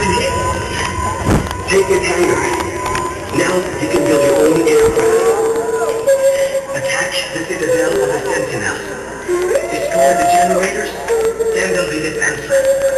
Take your hangar. Now you can build your own aircraft. Attach the citadel of the sentinel. Destroy the generators, then they'll be defenseless.